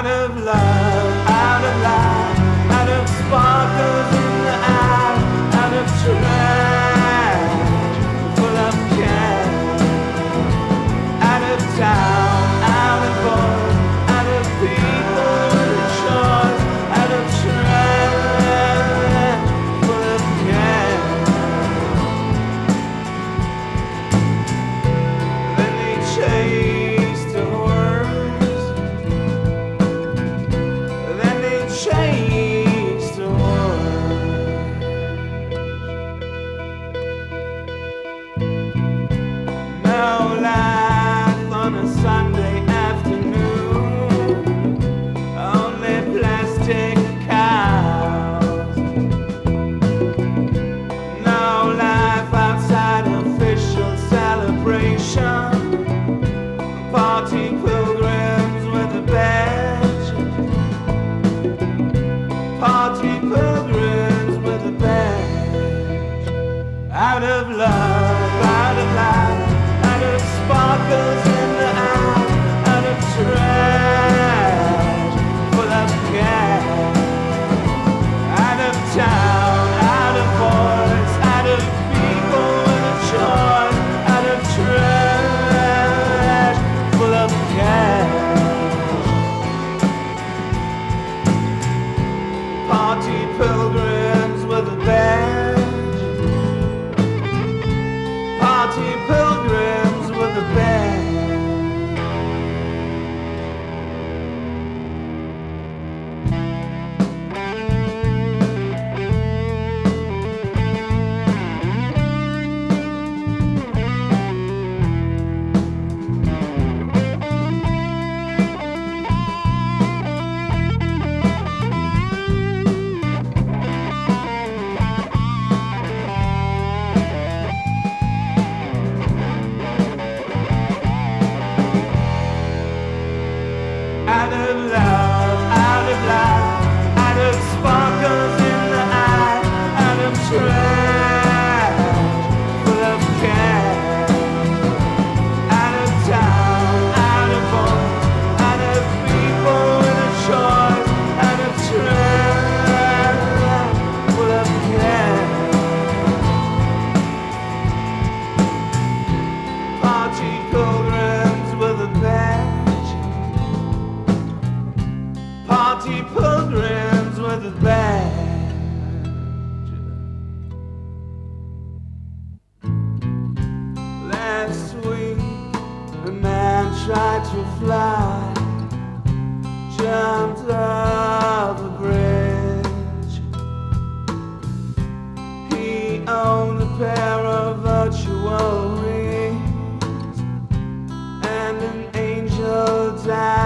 out of love, Of love, tried to fly, jumped off a bridge. He owned a pair of virtual rings, and an angel died.